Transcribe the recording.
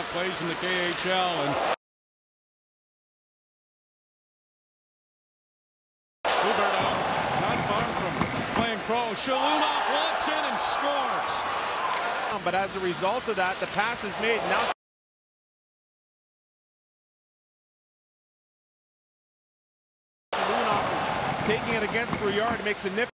plays in the KHL and Huberto, not far from playing pro. Shalunov walks in and scores. But as a result of that, the pass is made. Now Shalunov is taking it against Brouillard. Makes a nifty